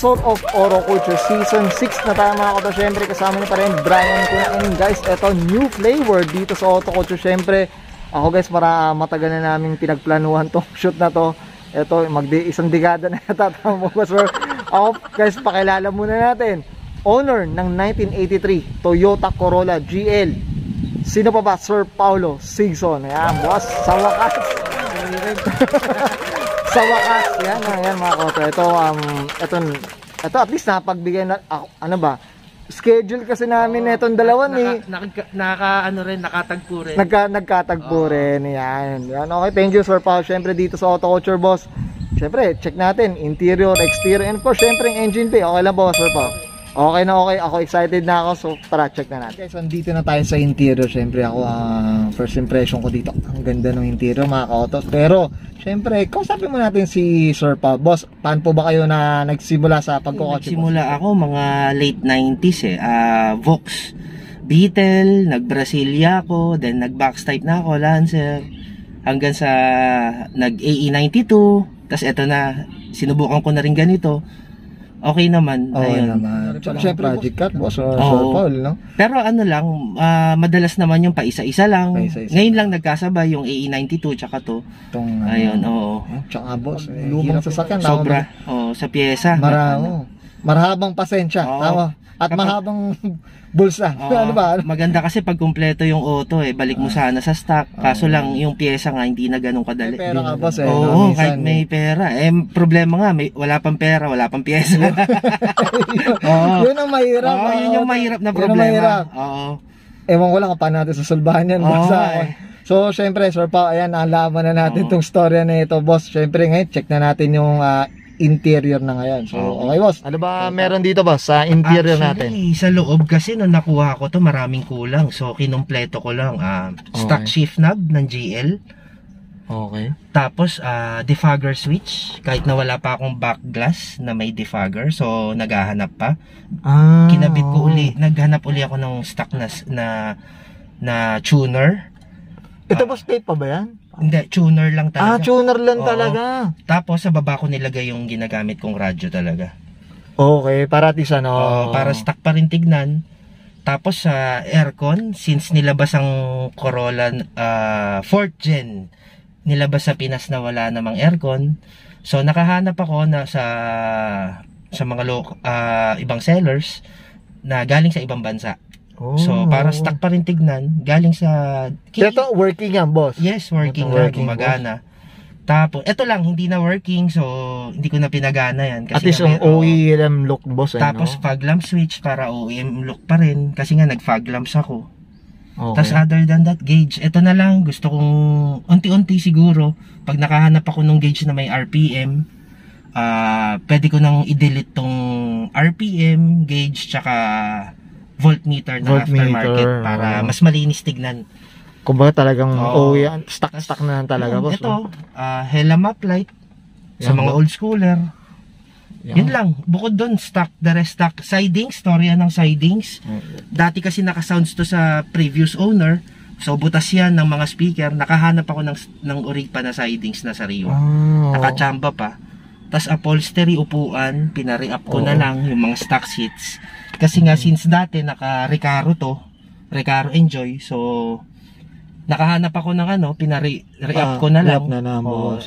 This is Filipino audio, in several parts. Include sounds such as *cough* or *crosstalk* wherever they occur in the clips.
episode of Oro Culture Season 6 na tayo mga koto. Siyempre kasama niyo pa rin Brian ko and guys, eto new flavor dito sa Auto Culture. Siyempre, ako guys para matagal na namin pinagplanuhan tong *laughs* shoot na to. Eto, magdi isang dekada na natatamo ko sir. Ako guys, pakilala muna natin. Owner ng 1983 Toyota Corolla GL. Sino pa ba? Sir Paulo Sigson. Ayan, boss. Sa wakas. *laughs* sa wakas, yan, yan mga koto. Ito, um, ito, ito at least napagbigay na, ako, ano ba, schedule kasi namin oh, itong dalawa ni naka, naka, ano rin, nakatagpo rin. Nagka, nagkatagpo oh. rin, yan. yan. Okay, thank you Sir Paul. Siyempre dito sa Auto Culture Boss, Siyempre, check natin, interior, exterior, and of course, syempre yung engine bay. Okay lang po, Sir Paul. Okay na okay, ako excited na ako so tara check na natin. Guys, andito na tayo sa interior. Syempre ako uh, first impression ko dito. Ang ganda ng interior mga ka-autos. Pero syempre, kausapin mo natin si Sir Paul. Boss, paano po ba kayo na nagsimula sa pagkokotse? Nagsimula ako mga late 90s eh. Uh, Vox, Beetle, nag-Brasilia ako, then nag-box type na ako, Lancer. Hanggang sa nag-AE92. Tapos eto na, sinubukan ko na rin ganito okay naman. Okay ayun. naman. Siyempre, Project Cut, boss, uh, Sir Paul, no? Pero ano lang, uh, madalas naman yung paisa-isa lang. Paisa-isa. Ngayon lang nagkasabay yung AE92 tsaka to. Itong, ayun, oo. Oh, tsaka boss, eh, lumang sasakyan. Sobra, oh, sa pyesa. Maramo. Marhabang pasensya. Oo. Tama. At Kapag, mahabang *laughs* bulsa. Oo, *laughs* ano ba? Maganda kasi pag kumpleto yung auto eh, balik mo ah. sana sa stock. Kaso lang yung pyesa nga hindi na ganun kadali. May pera ka boss eh. Oo, no? kahit may pera. Eh problema nga, may wala pang pera, wala pang pyesa. *laughs* Oo. Yun ang mahirap. Oo, yun yung mahirap na problema. Yun ang mahirap. Oo. Ewan ko lang kung paano natin susulbahan yan. Oo, eh. So, syempre, Sir Pa, ayan, nalaman na natin itong storya na ito, boss. Syempre, ngayon, check na natin yung uh, interior na ngayon. So, okay boss. Ano ba meron dito boss sa interior Actually, natin? sa loob kasi nung nakuha ko to maraming kulang. So, kinumpleto ko lang. Uh, stock okay. shift knob ng GL. Okay. Tapos, uh, defogger switch. Kahit na wala pa akong back glass na may defogger. So, naghahanap pa. Ah, Kinabit ko uli. Naghanap uli ako ng stock na, na, na tuner. Ito uh, boss, tape pa ba yan? Hindi, tuner lang talaga. Ah, tuner lang Oo. talaga. Tapos sa baba ko nilagay yung ginagamit kong radyo talaga. Okay, para at ano. Oo, para stock pa rin tignan. Tapos sa aircon, since nilabas ang Corolla uh, 4th gen, nilabas sa Pinas na wala namang aircon. So nakahanap ako na sa sa mga lo, uh, ibang sellers na galing sa ibang bansa. Oh. So, para stock pa rin tignan, galing sa... Ito, working yan, boss? Yes, working ito, na, working, gumagana. Boss. Tapos, ito lang, hindi na working, so hindi ko na pinagana yan. Kasi At least yung OEM look, boss. Tapos, no? fog lamp switch para OEM look pa rin. Kasi nga, nag-fog lamps ako. Okay. Tapos, other than that, gauge. Ito na lang, gusto kong unti-unti siguro, pag nakahanap ako ng gauge na may RPM, uh, ah, pwede ko nang i-delete tong RPM, gauge, tsaka voltmeter na voltmeter, aftermarket para oh. mas malinis tignan. Kumbaga talagang oh, oh yan, stock stock na lang talaga boss. Ito, uh, ah, Hella map light sa mga old schooler. Yan. Yun lang. Bukod doon, stock, the rest stock. Sidings, storya ng sidings. Dati kasi naka-sounds to sa previous owner. So, butas yan ng mga speaker. Nakahanap ako ng, ng Oripa na sidings na sariwa. Oh. Nakachamba pa. Tapos upholstery, upuan, pinare-up ko oh. na lang yung mga stock seats. Kasi nga since dati naka Recaro to, Recaro Enjoy, so nakahanap ako ng ano, pinare-up ko na lang. Na na, oh,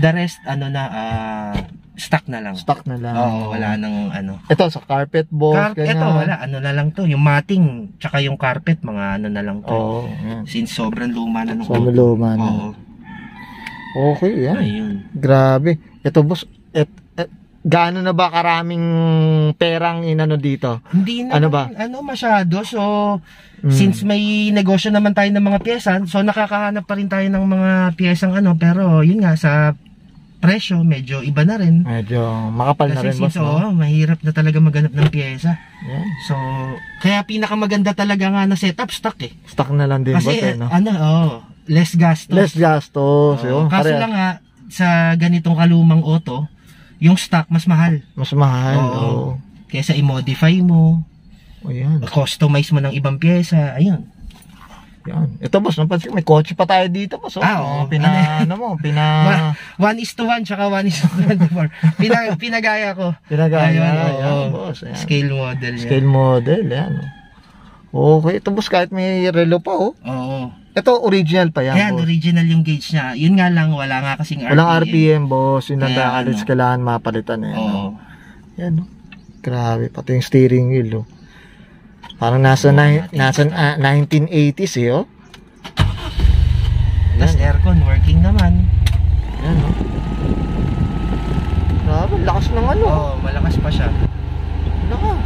The rest ano na uh, stock na lang. Stock na lang. Oo, wala nang ano. Ito sa carpet boss, Car ganyan. Ito wala, ano na lang to, yung matting tsaka yung carpet mga ano na lang to. Oo. Oh, Since sobrang luma na nung. Sobrang luma na. Oo. Okay, yan. Ayun. Grabe. Ito boss, et, gaano na ba karaming perang inano dito? Hindi na ano ba? Ano masyado. So mm. since may negosyo naman tayo ng mga piyesa, so nakakahanap pa rin tayo ng mga piyesang ano, pero yun nga sa presyo medyo iba na rin. Medyo makapal Kasi na rin boss. no? mahirap na talaga maghanap ng piyesa. Yeah. So kaya pinakamaganda talaga nga na setup stock eh. Stock na lang din Kasi, boss eh, no? ano, oh, less gastos. Less gastos. Oh, kaso lang nga sa ganitong kalumang auto, yung stock mas mahal. Mas mahal. Oo. Oh. Kaysa i-modify mo. O yan. Customize mo ng ibang pyesa. Ayun. Yan. Ito boss, napansin may kotse pa tayo dito boss. Oh. Ah, oo. Pina, ano *laughs* mo, pina... *laughs* One is to one, tsaka one is to 24. *laughs* Pina, pinagaya ko. Pinagaya. Ayun, Ayan, oo. boss. Ayan. Scale model yan. Scale model, yan. oh. Okay, ito boss, kahit may relo pa oh. Oo. Ito, original pa yan, Ayan, boss. original yung gauge niya. Yun nga lang, wala nga kasing RPM. Walang RPM, boss. Yun ang Kaya ano. kailangan mapalitan. Yan, Oo. oh. Yan, oh. Grabe, pati yung steering wheel, oh. Parang nasa, ni- nasa ah, 1980s, eh, oh. Tapos aircon, working naman. Yan, oh. Grabe, lakas ng ano. Oo, malakas pa siya. Lakas.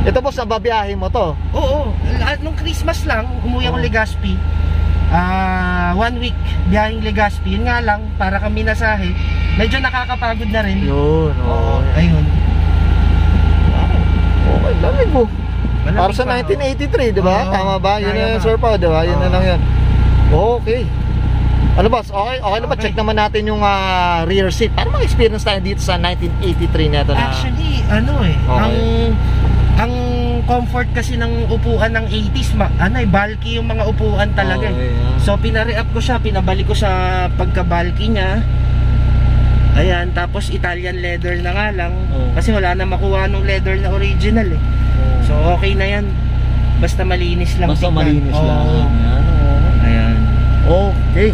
Ito, boss, nababiyahe mo to. Oo, lahat nung Christmas lang, umuwi ako Oo. Legazpi. Ah, one week biyaheng Legazpi. Yun nga lang, para kami nasahe. Medyo nakakapagod na rin. Yun, Oo, oh. ayun. Okay, lamig mo. Malamig Para sa pa, 1983, di ba? Oo, Tama ba? Yun na yun, pa. Sir Pao, di ba? Yun na Oo. lang yan. Okay. Ano boss? Okay, okay na ba? Okay. Check naman natin yung ah, rear seat. Para mag-experience tayo dito sa 1983 na ito na. Actually, ano eh, Okay. ang ang comfort kasi ng upuan ng 80s, ma, ano eh, bulky yung mga upuan talaga eh. Okay, ah. So pinare-up ko siya, pinabalik ko sa pagka-bulky niya. Ayan, tapos Italian leather na nga lang. Oo. Kasi wala na makuha nung leather na original eh. So okay na yan. Basta malinis lang. Basta tignan. malinis Oo. lang. Yan, oo. Ayan. Okay.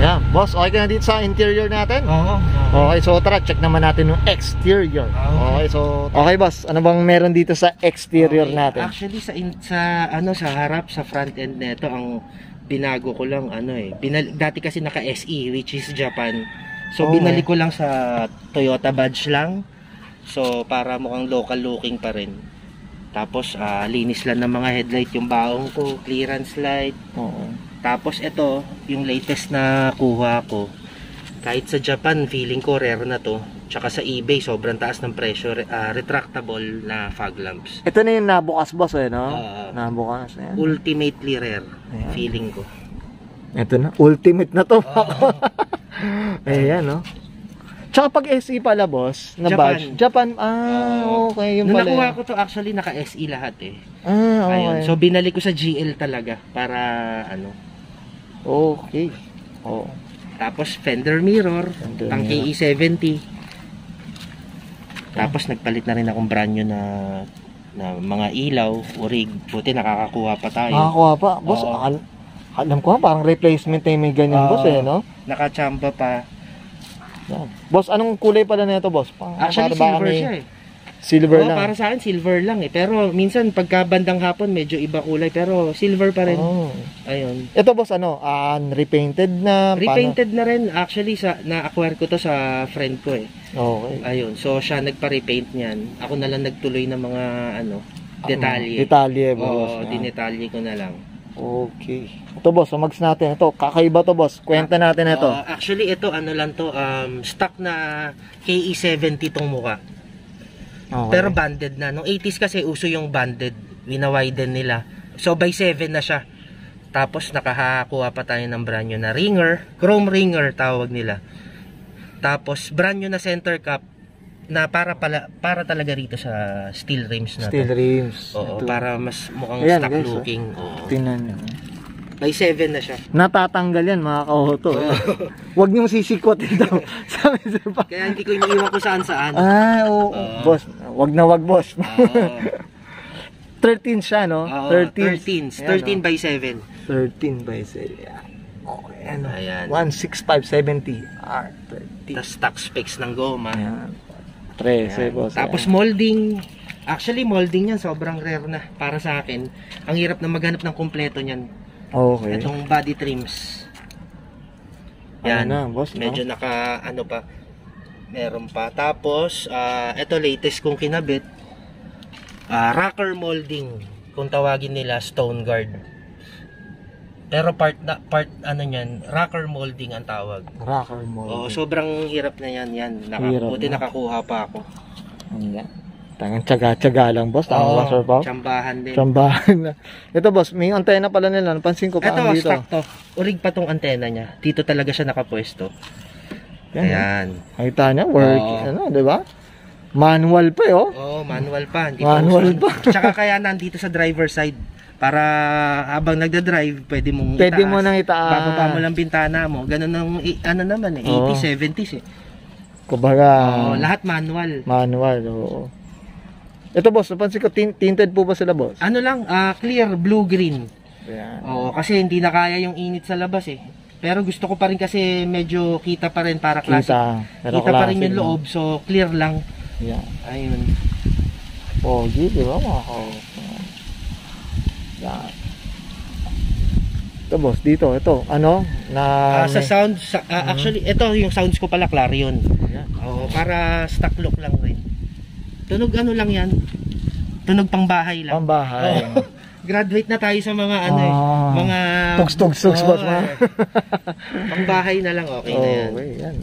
Yan, boss, okay ka na dito sa interior natin? Oo. Okay, so tara, check naman natin yung exterior. Okay. Okay, so okay boss, ano bang meron dito sa exterior Okay. natin? Actually sa in, sa ano sa harap sa front end nito ang binago ko lang ano eh. Binal, dati kasi naka SE which is Japan. So Okay. binalik ko lang sa Toyota badge lang. So para mukhang local looking pa rin. Tapos ah, linis lang ng mga headlight yung baong ko, clearance light. Oo. Tapos ito, yung latest na kuha ko. Kahit sa Japan, feeling ko rare na to. Tsaka sa eBay, sobrang taas ng presyo. Re- ah, retractable na fog lamps. Ito na yung nabukas boss eh, no? Oo. nabukas. Ayan. ultimately rare Ayan. feeling ko Ito na, ultimate na to. *laughs* Ayan, no? Tsaka pag SE pala, boss, na Japan. badge. Japan, ah, Oo. okay, yung nung pala. nakuha ko to actually naka SE lahat eh Ah, okay. Ayun. so binalik ko sa GL talaga para ano okay. Oh. Tapos fender mirror Fender pang mirror. KE70 tapos nagpalit na rin akong brand new na na mga ilaw urig buti nakakakuha pa tayo Nakakuha pa. Boss, Oo. al- alam ko ha, parang replacement na may ganyan, Oo. boss eh, no? nakachamba pa Yan. Boss, anong kulay pala nito, boss? Pang, actually para ba silver kami- siya eh Silver Oo, lang. para sa akin silver lang eh pero minsan pagka bandang hapon medyo iba kulay pero silver pa rin Oh. ayun Ito, boss, ano? Ah, repainted na? Repainted na rin actually sa na-acquire ko to sa friend ko eh. Paano? Okay. Ayun, so siya nagpa-repaint niyan. Ako na lang nagtuloy ng mga ano, detalye. Detalye, boss. Oo, Ah. dinetalye ko na lang. Okay. Ito, boss, mags natin. Ito, kakaiba to, boss. Kwenta natin ito. Oo, actually ito ano lang to, um, stock na KE70 tong mukha. Okay. Pero banded na. Nung 80s kasi uso yung banded. Winawiden nila. So by 7 na siya. Tapos nakakuha pa tayo ng brand new na ringer. Chrome ringer tawag nila. Tapos brand new na center cap na para pala para talaga rito sa steel rims na Steel rims. Oo, Ito. para mas mukhang Ayan, stock guys, oh. looking. Oo. Tingnan nyo. By 7 na siya. Natatanggal yan, mga kahoto. *laughs* Huwag niyong sisikwatin daw. *laughs* Sabi sa pa. Kaya hindi ko iniiwan kung saan saan. Ah, oo. Oo. boss, wag na wag, boss. Oo. *laughs* 13 siya, no? Oo, 13. 13. 13 by 7. 13 by 7. Yeah. Okay, ano? Ayan. 16570 R30. Tapos stock specs ng goma. Ayan. 13, Ayan. boss. Tapos ayan. molding. Actually, molding yan sobrang rare na para sa akin. Ang hirap na maghanap ng kompleto niyan. Okay. Itong body trims. Yan. Ano na, boss, no? Medyo naka ano pa. Meron pa. Tapos, ah, ito latest kong kinabit. Ah, rocker molding. Kung tawagin nila stone guard. Pero part na part ano niyan, rocker molding ang tawag. Rocker mode. Oo, sobrang hirap na yan. Yan, Naka, Hirap buti na. nakakuha pa ako. Ayan. Tangang tsaga-tsaga lang, boss. Tama ba, Sir Pao? tsambahan din. Tsambahan na. Ito, boss, may antena pala nila. Napansin ko pa Ito, ang dito. stock to. Urig pa tong antena niya. Dito talaga siya nakapwesto. Yan, Ayan. Nakita niya, work, Oo. ano, di ba? Manual pa, eh, oh. Oo, manual pa. Hindi Manual uso. *laughs* Tsaka kaya nandito sa driver side Para habang nagda-drive, pwede mong Pwede itaas. mo nang itaas. Bababa mo lang bintana mo. Ganun ang, i- ano naman eh, Oo. 80s, 70s eh. Kumbaga, Oo, lahat manual. manual. Oo. Ito boss, napansin ko, tin- tinted po ba sila boss? Ano lang, ah, clear, blue-green. Ayan. Oo, kasi hindi na kaya yung init sa labas eh. Pero gusto ko pa rin kasi medyo kita pa rin para classic. Kita. Pero kita pa rin classic, yung no? loob, so clear lang. Ayan. Ayun. Pogi, di ba mga ka Yan. Ito boss, dito, ito, ano? Na, Ah, sa sound, sa, ah, actually, ito yung sounds ko pala, Clarion. Ayan. Oo, para stock look lang rin. Tunog ano lang yan? Tunog pang bahay lang. Pambahay. Oo. *laughs* Graduate na tayo sa mga ano eh, Ah. mga Tugs-tugs-tugs, Oo, boss, ma. eh. pang bahay na lang okay na yan. Okay, yan.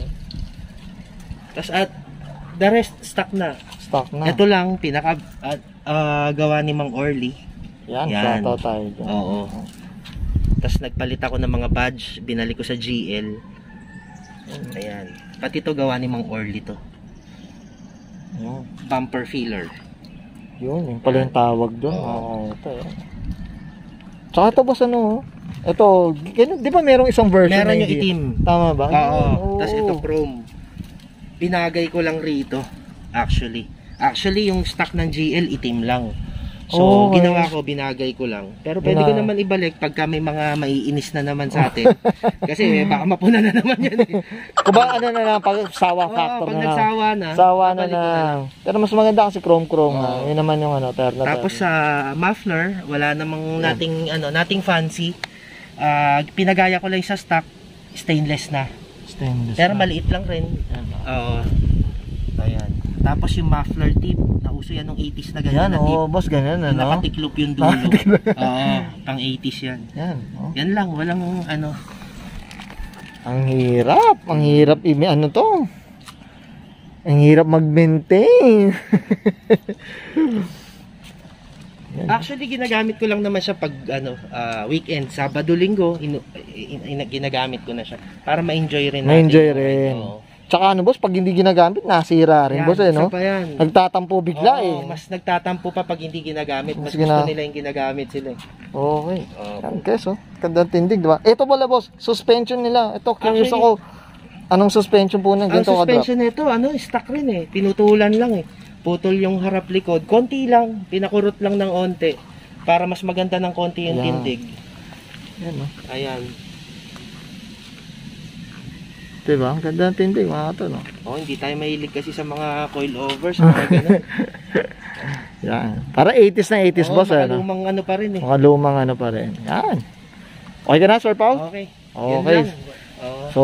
Tapos at the rest stock na. Stock na. Ito lang pinaka at, ah, gawa ni Mang Orly. yan, yan. shoutout tayo dyan. Oo. Tapos nagpalit ako ng mga badge, binalik ko sa GL. Ayan. Pati to gawa ni Mang Orly to. Yan. Bumper filler. Yun, yung pala yung tawag doon. Oo. Oo, ito eh. Tsaka ito boss ano, oh. ito, ganun, di ba merong isang version Meron yung itim. Tama ba? Oo. Yun, Tapos ito chrome. Binagay ko lang rito. Actually. Actually, yung stock ng GL itim lang. So, Oh, ginawa ko, binagay ko lang. Pero pwede ko naman ibalik pagka may mga maiinis na naman sa atin. *laughs* Kasi baka mapuna na naman yan eh. Ba ano na lang, pag sawa factor pag na lang. nagsawa na, Sawa na na. lang. Pero mas maganda kasi chrome-chrome na. Oo. Yun naman yung ano, terna Tapos sa muffler, wala namang nating ano, nating fancy. Ah, pinagaya ko lang sa stock, stainless na. stainless. Pero na. maliit lang rin. Oh. Oo. Ayan. Tapos yung muffler tip, nauso yan nung 80s na ganyan Yan, na tip. oh, boss, ganyan ano. nakatiklop yung dulo. *laughs* Oo, pang 80s yan. Yan, oh. Yan lang, walang ano. Ang hirap, ang hirap i ano to. Ang hirap mag-maintain. *laughs* Actually, ginagamit ko lang naman siya pag ano, ah, weekend, Sabado, Linggo, inu- in- in- ginagamit ko na siya para ma-enjoy rin natin. Ma-enjoy rin. Oo. Tsaka ano boss, pag hindi ginagamit, nasira rin Yan, boss eh, no? pa yan. Nagtatampo bigla Oo, eh. mas nagtatampo pa pag hindi ginagamit. Mas Mas, gina- gusto nila yung ginagamit sila. eh. Okay. Oo. Yan guys, oh. Gandang tindig, di ba? Ito pala boss, suspension nila. Ito, curious Actually- ako. Anong suspension po ng Ang ganito ka-drop? suspension nito, ano, stock rin eh. Pinutulan lang eh. Putol yung harap likod. Konti lang. Pinakurot lang ng onte. Para mas maganda ng konti yung Yan. tindig. Oh. Ayan. Diba? Ang ganda ng tindig, mga to, no? Oh, hindi tayo mahilig kasi sa mga coilovers. Mga ganun. *laughs* Yan. Para 80s na 80s Oo, boss, eh, mga no? lumang ano pa rin eh. Mga lumang ano pa rin. Yan. Okay ka na, Sir Paul? Okay. Okay. Oo. So,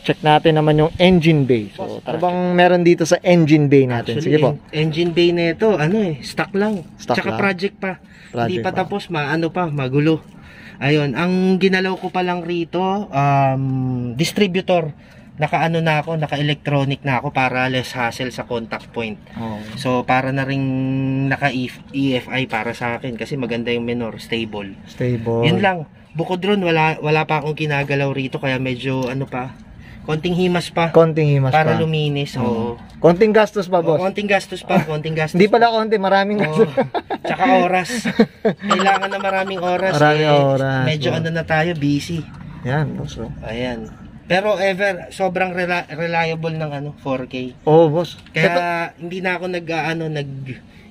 check natin naman yung engine bay. So, ano bang meron dito sa engine bay natin? Actually, Sige po. en- engine bay nito, ano eh, stock lang. Stock Tsaka lang. project pa. hindi Project pa pa. tapos, ma ano pa, magulo. Ayun, ang ginalaw ko pa lang rito, um, distributor. Naka-ano na ako, naka-electronic na ako para less hassle sa contact point. Oh. So, para na ring naka-EFI para sa akin kasi maganda yung menor, stable. Stable. Yun lang. Bukod ron, wala, wala pa akong kinagalaw rito kaya medyo ano pa, konting himas pa Konting himas para pa. luminis. Oo. Konting gastos pa, Oo, boss. konting gastos pa, konting gastos. Hindi pala konti, maraming Oo. gastos. Tsaka oras. *laughs* Kailangan na maraming oras. Maraming eh. oras, Medyo oo. ano na tayo, busy. Yan, boss. Oh. Ayan. Pero ever, sobrang rela- reliable ng ano, 4K. Oh, boss. Kaya Ito, hindi na ako nag, ano, nag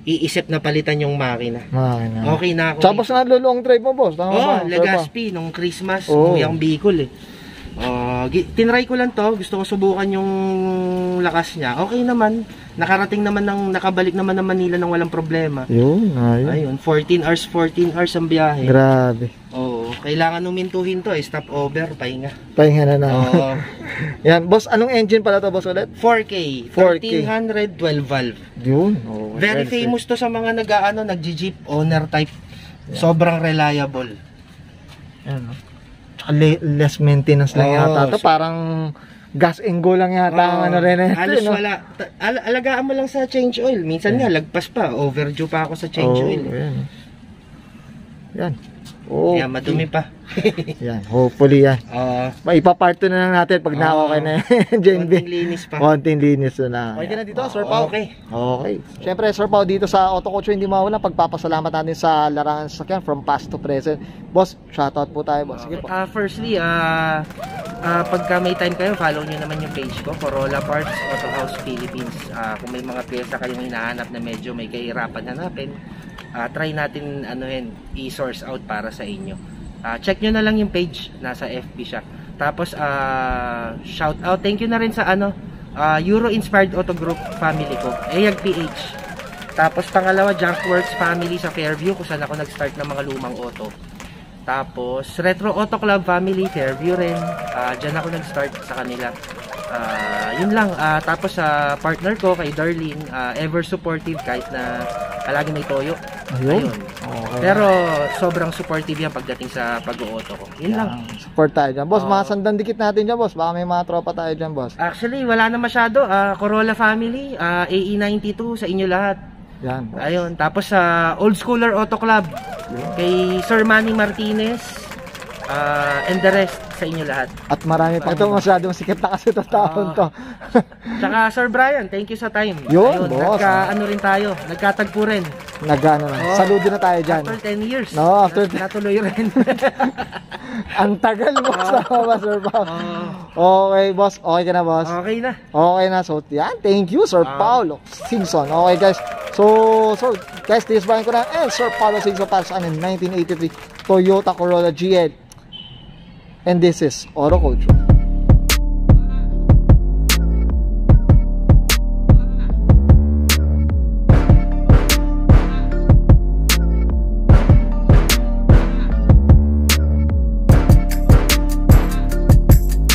iisip na palitan yung makina. Makina. Okay na ako. Tsaka boss, naglo-long drive mo, boss. Tama Oh, ba? Legaspi nung Christmas, Oo. umuwi ang Bicol eh. Gi- tinry ko lang to, gusto ko subukan yung lakas niya. Okay naman, nakarating naman ng nakabalik naman ng Manila nang walang problema. Yun, ayun. Ayun, 14 hours, 14 hours ang biyahe. Grabe. Oo, kailangan umintuhin to, eh, stop over, pahinga. Pahinga na na. Oo, *laughs* Yan, boss, anong engine pala to, boss, ulit? 4K, 4K. 1300 12 valve. Yun. Oh, Very well, famous to sa mga nag-aano, nag-jeep owner type. Sobrang reliable. Yan, oh. Tsaka less maintenance lang Oo, yata to. so- Parang gas and go lang yata ang Oo, ano rin ito, Halos no? wala. Al- alagaan mo lang sa change oil. Minsan nga, lagpas pa. Overdue pa ako sa change Oo, oil. eh. Yan. Yan. Oh, Kaya madumi pa. *laughs* yan, hopefully yan. Oo. Maipapart 2 na lang natin pag na-okay na yan, *laughs* JNB. konting linis pa. Konting linis na. Okay na dito, Sir Pao. Okay. Okay. Siyempre, Sir Pao, dito sa Auto Coach hindi mawala pagpapasalamat natin sa larangan sa sakyan from past to present. Boss, shoutout po tayo, boss. Sige po. Ah, firstly, ah ah, pagka may time kayo, follow nyo naman yung page ko, Corolla Parts Auto House Philippines. Ah, kung may mga pyesa kayong hinahanap na medyo may kahirapan hanapin, ah, try natin anuhin, i-source out para sa inyo. Ah, check nyo na lang yung page, nasa FB siya. Tapos, ah, shout out, thank you na rin sa ano, ah, Euro Inspired Auto Group family ko, EYAG PH. Tapos pangalawa, Junkworks family sa Fairview kung saan ako nag-start ng mga lumang auto. Tapos Retro Auto Club family, Fairview rin. Ah, diyan ako nag-start sa kanila. Ah, yun lang. Ah, tapos sa partner ko kay Darlene, ah, ever supportive kahit na palagi may toyo. Ayun. Ayun. Okay. Pero sobrang supportive yan pagdating sa pag-auto ko. Yun lang. Yan. Support tayo dyan. Boss, Oo. mga sandan dikit natin dyan, boss. Baka may mga tropa tayo dyan, boss. Actually, wala na masyado. Ah, Corolla family, ah, AE92 sa inyo lahat. Yan. boss. Ayun, tapos sa Old Schooler Auto Club kay Sir Manny Martinez uh, and the rest sa inyo lahat. At marami pa ito. Masyadong sikat na kasi ito taon to. *laughs* Tsaka Sir Brian, thank you sa time. Yun, boss. Nagka, ano rin tayo, nagkatagpo rin. Nagano na. Oo. Saludo na tayo dyan. After 10 years. No, after- nat- Natuloy rin. *laughs* Ang tagal, boss. Tama ba, Sir Pao? Oo. Okay, boss. Okay ka na, boss? okay na. Okay na. So, yan. Thank you, Sir Ah. Paulo Simpson. Okay, guys. So, so guys, this Brian ko na. And Sir Paulo Simpson para sa akin 1983 Toyota Corolla GL. And this is Auto Culture.